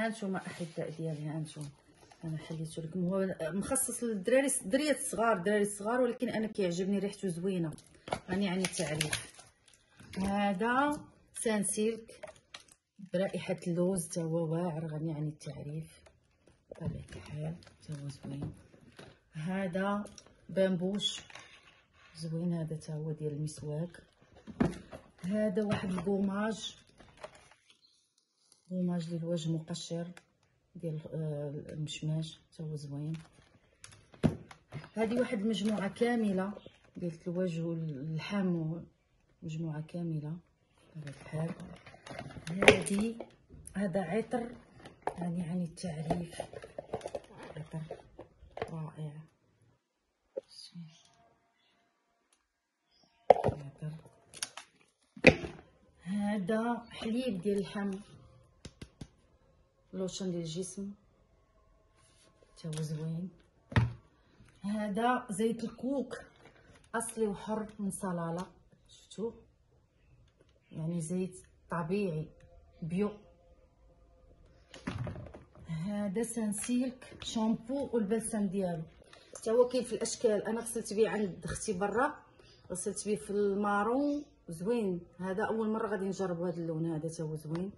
ها نتوما احباء ديالي ها نتوما أنا حليته لكم هو مخصص للدراري الدريات الصغار الدراري الصغار ولكن أنا كيعجبني ريحته زوينة. غني عن التعريف هذا Sunsilk برائحة اللوز تا هو واعر غني عن التعريف. بطبيعه الحال تا هو زوين. هذا بامبوش زوين هذا تا هو ديال المسواك. هذا واحد ال gommage gommage للوجه مقشر ديال آه، المشماش تا هو زوين. هذه واحد المجموعة كاملة ديال الوجه واللحم مجموعة كاملة بطبيعه الحال. هذه هذا عطر يعني عن التعريف. عطر رائع. هذا حليب ديال اللحم. لوشن ديال الجسم تا هو زوين هذا زيت الكوك أصلي وحر من صلالة. شفتوا؟ يعني زيت طبيعي bio. هذا Sunsilk شامبو والبلسم ديالو. حتى هو كاين في الأشكال. أنا غسلت به عند أختي برا غسلت به في المارون. زوين. هذا أول مرة غادي نجرب هذا اللون هذا. تا هو زوين.